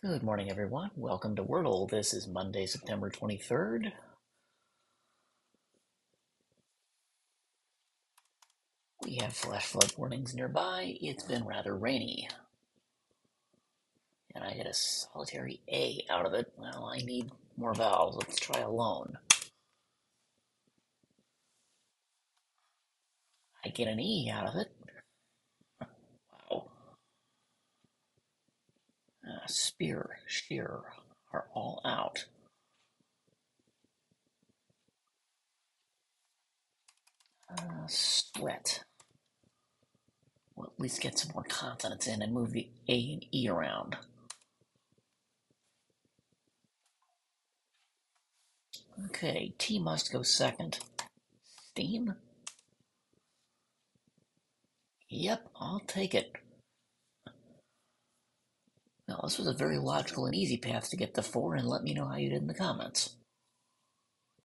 Good morning, everyone. Welcome to Wordle. This is Monday, September 23rd. We have flash flood warnings nearby. It's been rather rainy. And I get a solitary A out of it. Well, I need more vowels. Let's try alone. I get an E out of it. Spear, shear are all out. Uh, sweat. We'll at least get some more consonants in and move the A and E around. Okay, T must go second. Steam? Yep, I'll take it. This was a very logical and easy path to get to four, and let me know how you did in the comments.